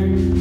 again.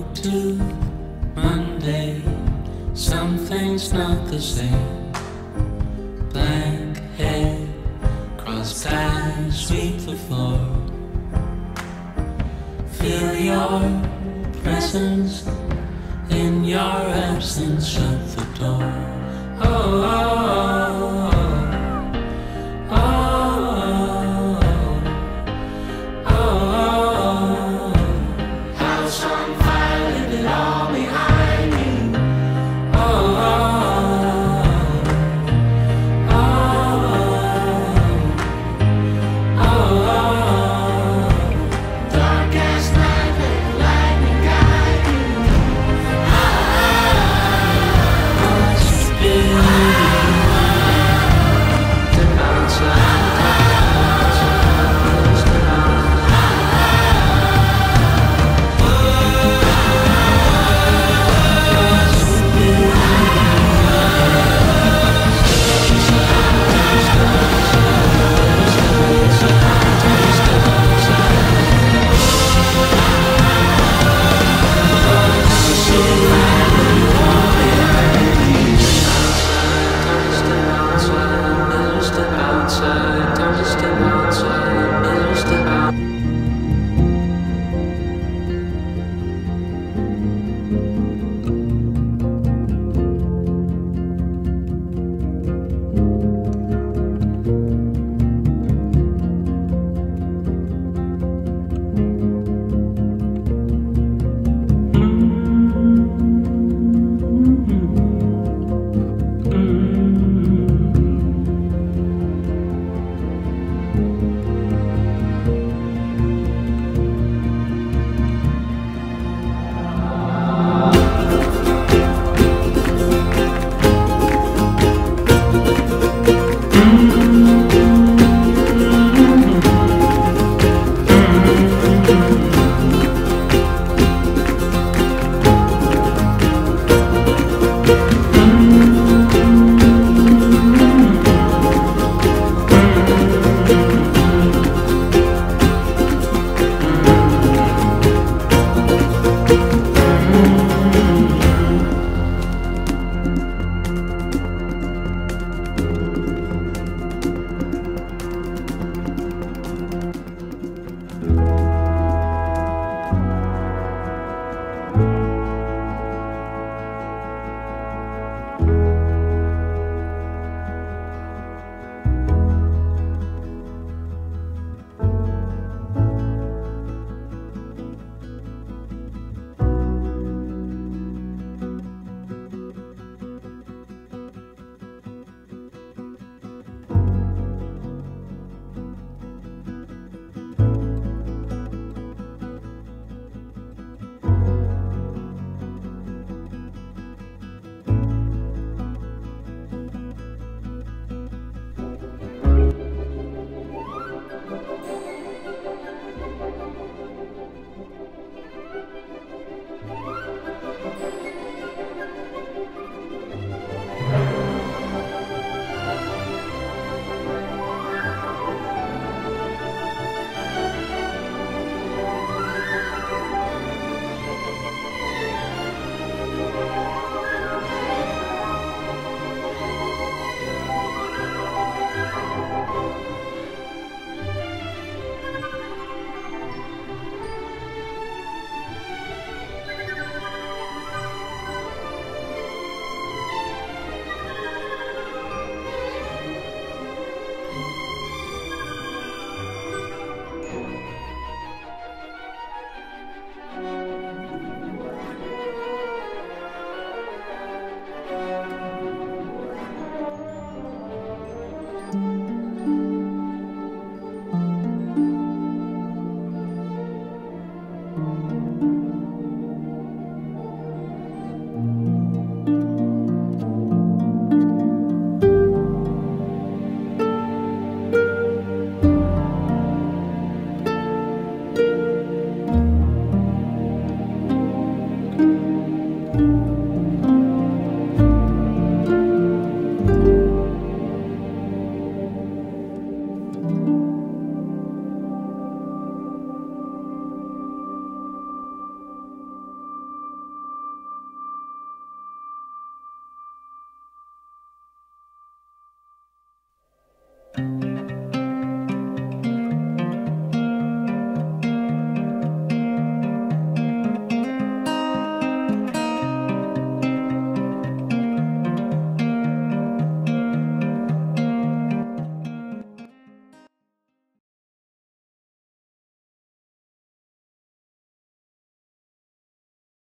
To Monday, something's not the same. Black head, crossed eyes, sweep the floor. Feel your presence in your absence, shut the door. oh. oh, oh.